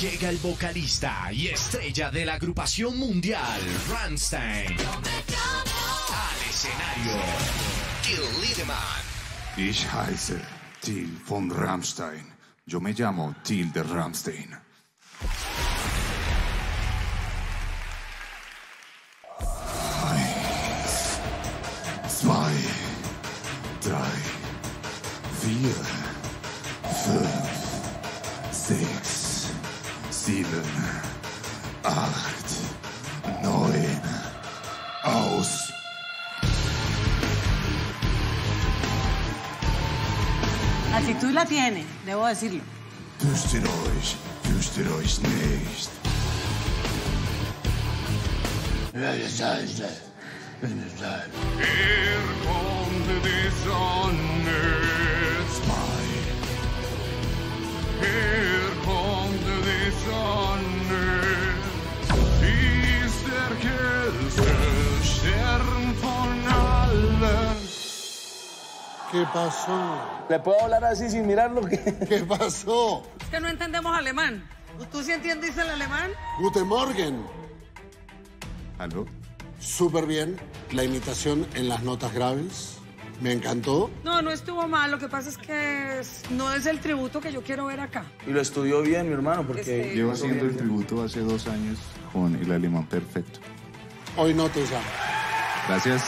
Llega el vocalista y estrella de la agrupación mundial, Rammstein. Al escenario, Till Lindemann. Ich heiße Till von Rammstein. Yo me llamo Till de Rammstein. Eins, zwei, drei, vier, fünf, sechs, sieben, acht, neun. Aus. La actitud la tiene, debo decirlo. Fürchtet euch, fürchtet euch nicht. Hier kommt die ¿Qué pasó? ¿Le puedo hablar así sin mirarlo? ¿Qué? ¿Qué pasó? Es que no entendemos alemán. ¿Tú sí entiendes el alemán? Guten Morgen. ¿Aló? Súper bien. La imitación en las notas graves. Me encantó. No, no estuvo mal. Lo que pasa es que es- no es el tributo que yo quiero ver acá. Y lo estudió bien, mi hermano, porque... Este- Llevo haciendo el tributo hace dos años con el alemán perfecto. Hoy no te llamo. Gracias.